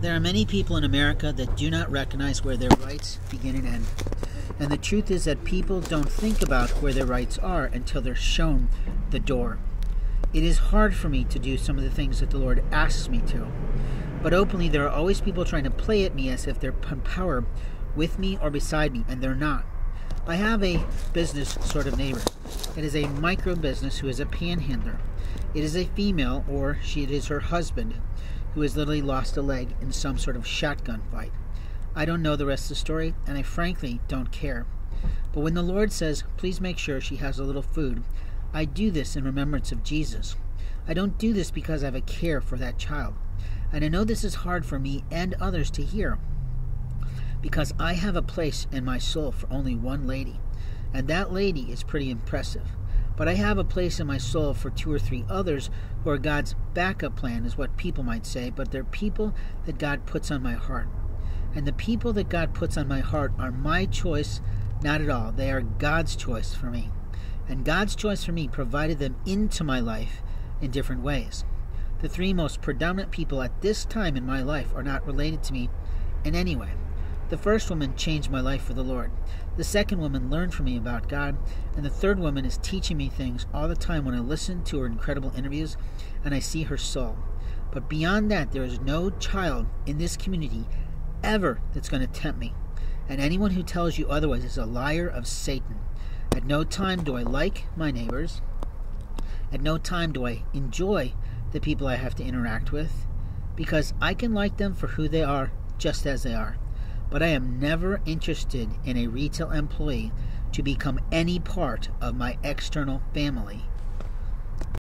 There are many people in America that do not recognize where their rights begin and end. And the truth is that people don't think about where their rights are until they're shown the door. It is hard for me to do some of the things that the Lord asks me to. But openly, there are always people trying to play at me as if they're in power with me or beside me, and they're not. I have a business sort of neighbor. It is a micro business who is a panhandler. It is a female, or she it is her husband, who has literally lost a leg in some sort of shotgun fight. I don't know the rest of the story, and I frankly don't care. But when the Lord says, please make sure she has a little food, I do this in remembrance of Jesus. I don't do this because I have a care for that child. And I know this is hard for me and others to hear because I have a place in my soul for only one lady. And that lady is pretty impressive. But I have a place in my soul for two or three others who are God's backup plan, is what people might say, but they're people that God puts on my heart. And the people that God puts on my heart are my choice, not at all. They are God's choice for me. And God's choice for me provided them into my life in different ways. The three most predominant people at this time in my life are not related to me in any way. The first woman changed my life for the Lord. The second woman learned from me about God. And the third woman is teaching me things all the time when I listen to her incredible interviews and I see her soul. But beyond that, there is no child in this community ever that's going to tempt me. And anyone who tells you otherwise is a liar of Satan. At no time do I like my neighbors. At no time do I enjoy the people I have to interact with because I can like them for who they are, just as they are. But I am never interested in a retail employee to become any part of my external family